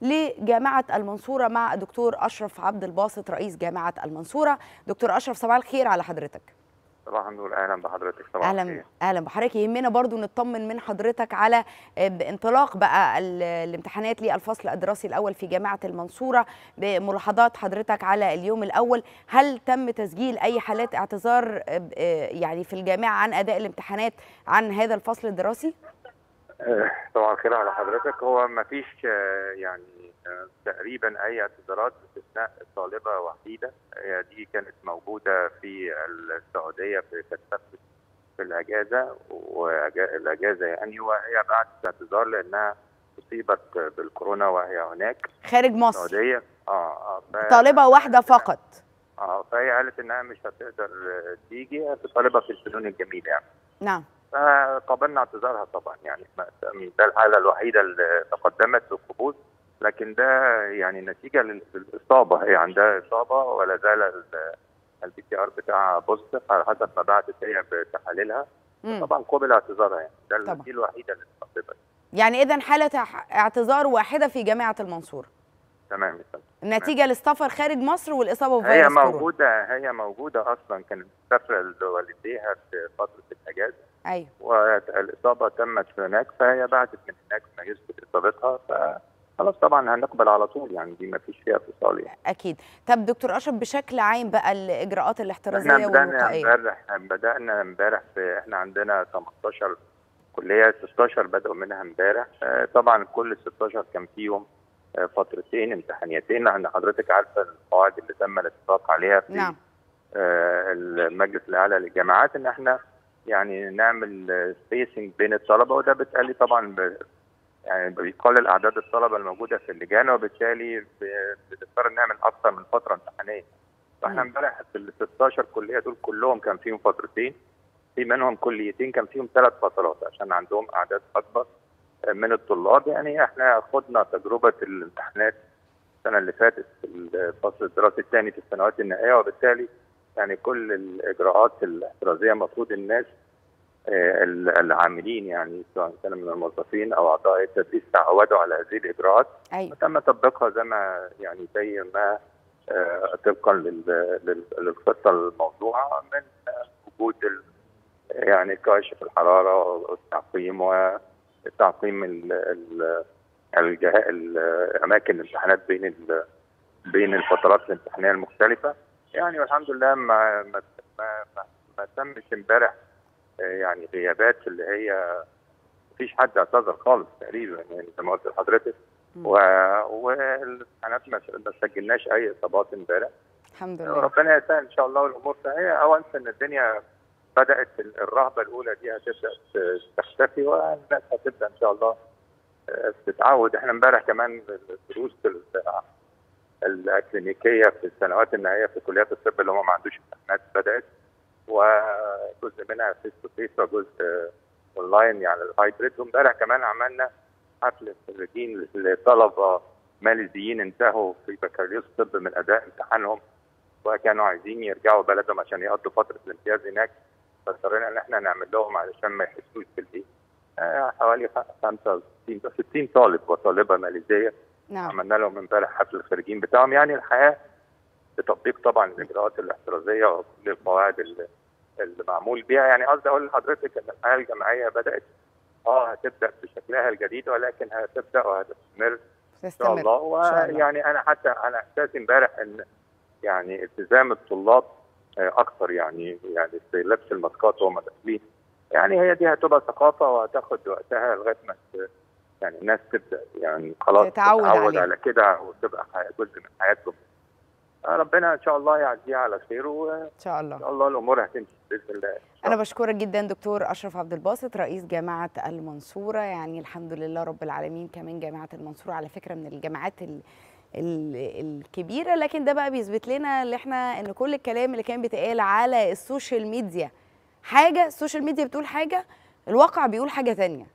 لجامعة المنصورة مع الدكتور أشرف عبد الباسط رئيس جامعة المنصورة. دكتور أشرف صباح الخير على حضرتك. صباح النور. أهلا بحضرتك. صباح أهلا الخير. أهلا بحضرتك. يهمنا برضو نطمن من حضرتك على انطلاق بقى ال- الامتحانات للفصل الدراسي الأول في جامعة المنصورة بملاحظات حضرتك على اليوم الأول. هل تم تسجيل أي حالات اعتذار آه، يعني في الجامعة عن أداء الامتحانات عن هذا الفصل الدراسي؟ آه، صباح الخير على حضرتك. هو ما فيش آه، يعني آه، تقريبا أي اعتذارات باستثناء طالبة وحيدة. هي دي كانت موجودة في السعودية في في الأجازة والاجازه يعني وهي بعد اعتذار لأنها أصيبت بالكورونا وهي هناك. خارج مصر. السعودية. آه آه ف- طالبة واحدة فقط. آه فهي قالت إنها مش هتقدر آه، تيجي طالبة في الفنون الجميلة يعني. نعم. فقبلنا اعتذارها طبعا يعني ده الحالة الوحيدة اللي تقدمت بالقبول لكن ده يعني نتيجة لل- للإصابة هي عندها إصابة ولا زال ال PCR بتاعها positive على حسب ما بعتت هي بتحاليلها. طبعا قبل اعتذارها يعني ده دي الوحيدة اللي اتقدمت يعني اذا حالة اع- اعتذار واحدة في جامعة المنصورة. تمام. النتيجه للسفر خارج مصر والإصابة هي بفيروس كورونا. موجودة هي موجودة أصلا كانت مسافره لوالديها في فترة الأجازة. أيوه. والإصابة تمت في هناك فهي بعتت من هناك ما يثبت اصابتها فخلاص طبعا هنقبل على طول يعني دي ما فيش فيها فصال يعني. أكيد. طب دكتور أشرف بشكل عام بقى الإجراءات إحنا الاحترازيه بدأنا والوقائيه امبارح بدأنا امبارح في إحنا عندنا 18 كلية 16 بدأوا منها امبارح. آه، طبعا كل 16 كان فيهم آه، فترتين امتحانيتين. لأن حضرتك عارفة القواعد اللي تم الاتفاق عليها في نعم. آه، المجلس الأعلى للجامعات إن إحنا يعني نعمل سبيسنج بين الطلبة وده بالتالي طبعا ب- يعني بيقلل أعداد الطلبة الموجودة في اللجان وبالتالي بنضطر نعمل أكثر من فترة امتحانية. فإحنا. امبارح في ال 16 كلية دول كلهم كان فيهم فترتين في منهم كليتين كان فيهم ثلاث فترات عشان عندهم أعداد أكبر من الطلاب يعني إحنا خدنا تجربة الامتحانات السنة اللي فاتت في الفصل الدراسي الثاني في السنوات النهائية وبالتالي يعني كل الإجراءات الاحترازية المفروض الناس آه، العاملين يعني سواء كان من الموظفين أو أعضاء التدريس تعودوا على هذه الإجراءات. أيوه وتم تطبيقها زي ما يعني زي ما آه، طبقا لل- لل- للخطه الموضوعة من آه، وجود يعني كاشف الحرارة والتعقيم وتعقيم اماكن الامتحانات بين بين الفترات الامتحانية المختلفة. يعني والحمد لله ما ما ما, تمش امبارح آه، يعني غيابات اللي هي مفيش حد اعتذر خالص تقريبا يعني زي ما قلت لحضرتك. و... والامتحانات ما سجلناش أي إصابات امبارح. الحمد لله. ربنا يسهل إن شاء الله والامور هي اولا إن الدنيا بدأت ال- الرهبة الأولى دي هتبدأ تختفي والناس هتبدأ إن شاء الله آه، تتعود. إحنا امبارح كمان الدروس ال- الاكلينيكيه في السنوات النهائية في كليات الطب اللي هم ما عندوش امتحانات بدأت. وجزء منها face to face وجزء اونلاين يعني ال hybrid وامبارح كمان عملنا حفل خريجين لطلبة ماليزيين انتهوا في بكالوريوس طب من أداء امتحانهم. وكانوا عايزين يرجعوا بلدهم عشان يقضوا فترة الامتياز هناك. فاضطرينا إن إحنا نعمل لهم علشان ما يحسوش بالبيت آه، حوالي خ- 65 60 طالب وطالبة ماليزية. نعم. عملنا لهم امبارح حفل الخريجين بتاعهم. يعني الحياة بتطبيق طبعا الإجراءات الاحترازية وكل القواعد اللي اللي معمول بيها. يعني قصدي أقول لحضرتك إن الحياة الجامعية بدأت آه هتبدأ بشكلها الجديد ولكن هتبدأ وهتستمر إن شاء الله. ويعني أنا حتى أنا إحساسي إمبارح إن يعني التزام الطلاب آه، أكثر يعني يعني في لبس الماسكات وهم داخلين. يعني هي دي هتبقى ثقافة وهتاخد وقتها لغاية ما يعني الناس تبدأ يعني خلاص تتعود عليها. على كده وتبقى جزء من حياتهم. ربنا إن شاء الله يعديها على خير وان إن شاء الله. شاء الله الأمور هتمشي بإذن الله. أنا. بشكرك جدا دكتور أشرف عبد الباسط رئيس جامعة المنصورة. يعني الحمد لله رب العالمين كمان جامعة المنصورة على فكرة من الجامعات ال ال الكبيرة. لكن ده بقى بيثبت لنا اللي إحنا إن كل الكلام اللي كان بيتقال على ال social media حاجة ال social media بتقول حاجة الواقع بيقول حاجة تانية.